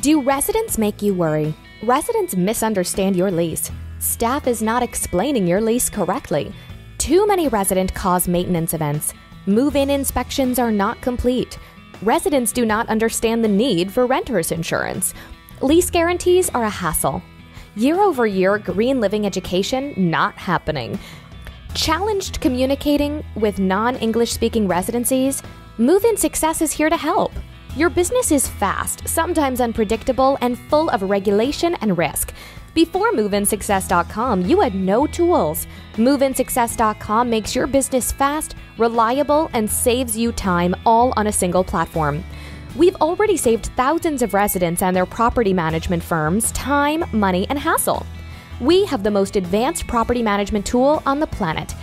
Do residents make you worry? Residents misunderstand your lease. Staff is not explaining your lease correctly. Too many resident cause maintenance events. Move in inspections are not complete. Residents do not understand the need for renter's insurance. Lease guarantees are a hassle. Year over year, green living education not happening. Challenged communicating with non English speaking residencies, Move In Success is here to help. Your business is fast, sometimes unpredictable, and full of regulation and risk. Before MoveInSuccess.com, you had no tools. MoveInSuccess.com makes your business fast, reliable, and saves you time all on a single platform. We've already saved thousands of residents and their property management firms time, money, and hassle. We have the most advanced property management tool on the planet